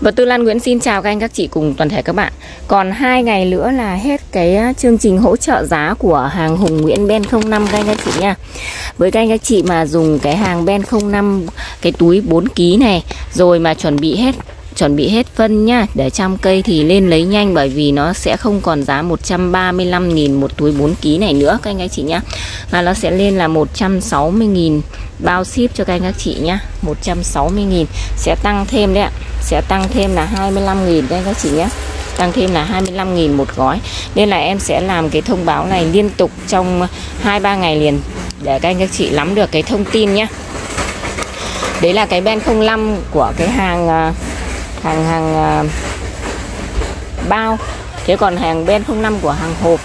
Và Tư Lan Nguyễn xin chào các anh, các chị cùng toàn thể các bạn. Còn hai ngày nữa là hết cái à, chương trình hỗ trợ giá của hàng Hùng Nguyễn Ben 05 các anh, các chị nha. Với các anh, các chị mà dùng cái hàng Ben 05 cái túi 4kg này, Rồi mà chuẩn bị hết chuẩn bị hết phân nhá. Để trăm cây thì lên lấy nhanh bởi vì nó sẽ không còn giá 135.000 một túi 4 kg này nữa các anh các chị nhá. Mà nó sẽ lên là 160.000 bao ship cho các anh các chị nhá. 160.000 sẽ tăng thêm đấy ạ. Sẽ tăng thêm là 25.000 các anh các chị nhé tăng thêm là 25.000 một gói. Nên là em sẽ làm cái thông báo này liên tục trong 2-3 ngày liền để các anh các chị nắm được cái thông tin nhé đấy là cái ben 05 của cái hàng à, hàng hàng uh, bao. Thế còn hàng ben 05 của hàng hộp.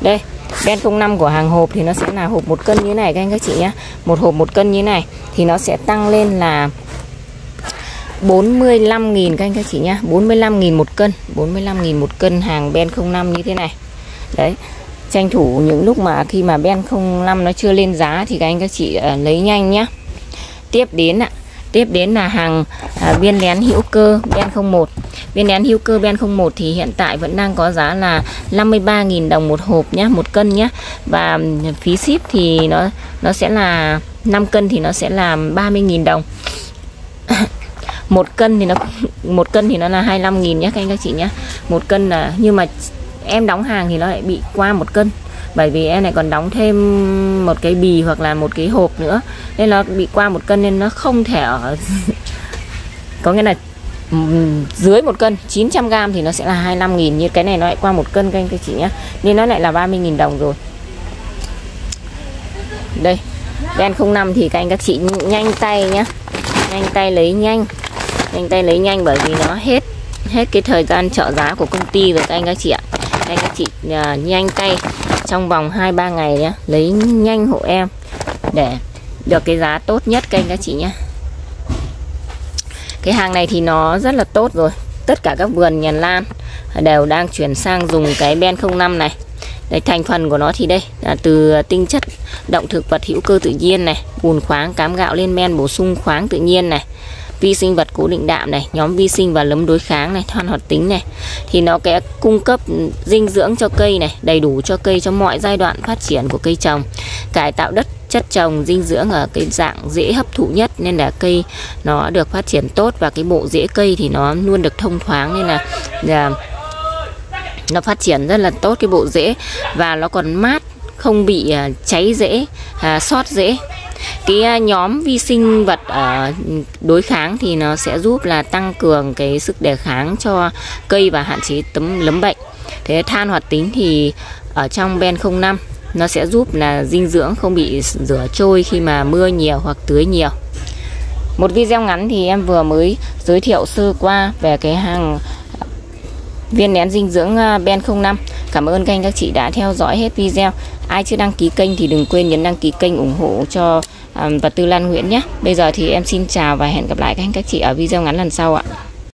Đây ben 05 của hàng hộp thì nó sẽ là hộp một cân như này các anh các chị nhé một hộp một cân như này thì nó sẽ tăng lên là 45.000 các anh các chị nhá. 45.000 một cân. 45.000 một cân hàng Ben 05 như thế này. Đấy tranh thủ những lúc mà khi mà Ben 05 nó chưa lên giá thì các anh các chị uh, lấy nhanh nhá. Tiếp đến ạ. à, Tiếp đến là hàng à, viên nén hữu cơ Ben 01 Viên nén hữu cơ Ben 01 thì hiện tại vẫn đang có giá là 53.000 đồng một hộp nhá, một cân nhá. Và ừ, phí ship thì nó nó sẽ là 5 cân thì nó sẽ là 30.000 đồng. một cân thì nó một cân thì nó là 25 000 nhé các anh các chị nhé một cân là nhưng mà em đóng hàng thì nó lại bị qua một cân bởi vì em lại còn đóng thêm một cái bì hoặc là một cái hộp nữa. Nên nó bị qua một cân nên nó không thể ở có nghĩa là dưới một cân. 900g thì nó sẽ là 25 nghìn. Như cái này nó lại qua một cân kênh các chị nhé nên nó lại là 30.000 đồng rồi. Đây đen 05 thì các anh các chị nhanh tay nhé nhanh tay lấy nhanh. Nhanh tay lấy nhanh bởi vì nó hết hết cái thời gian trợ giá của công ty rồi các anh các chị ạ. Các anh các chị uh, nhanh tay trong vòng 2-3 ngày nhé lấy nhanh hộ em để được cái giá tốt nhất kênh các chị nhé cái hàng này thì nó rất là tốt rồi tất cả các vườn nhàn lan đều đang chuyển sang dùng cái ben 05 này. Đấy, thành phần của nó thì đây là từ tinh chất động thực vật hữu cơ tự nhiên này bùn khoáng cám gạo lên men bổ sung khoáng tự nhiên này vi sinh vật cố định đạm này nhóm vi sinh và lấm đối kháng này than hoạt tính này. Thì nó sẽ cung cấp dinh dưỡng cho cây này đầy đủ cho cây cho mọi giai đoạn phát triển của cây trồng cải tạo đất chất trồng dinh dưỡng ở cái dạng dễ hấp thụ nhất. Nên là cây nó được phát triển tốt và cái bộ rễ cây thì nó luôn được thông thoáng. Nên là, là nó phát triển rất là tốt cái bộ rễ. Và nó còn mát không bị à, cháy rễ à, sót rễ cái à, nhóm vi sinh vật ở đối kháng thì nó sẽ giúp là tăng cường cái sức đề kháng cho cây và hạn chế tấm, lấm bệnh. Thế than hoạt tính thì ở trong ben 05 nó sẽ giúp là dinh dưỡng không bị rửa trôi khi mà mưa nhiều hoặc tưới nhiều. Một video ngắn thì em vừa mới giới thiệu sơ qua về cái hàng viên nén dinh dưỡng à, Ben 05 Cảm ơn các anh các chị đã theo dõi hết video. Ai chưa đăng ký kênh thì đừng quên nhấn đăng ký kênh ủng hộ cho um, Vật tư Lan Nguyễn nhé. Bây giờ thì em xin chào và hẹn gặp lại các anh các chị ở video ngắn lần sau ạ.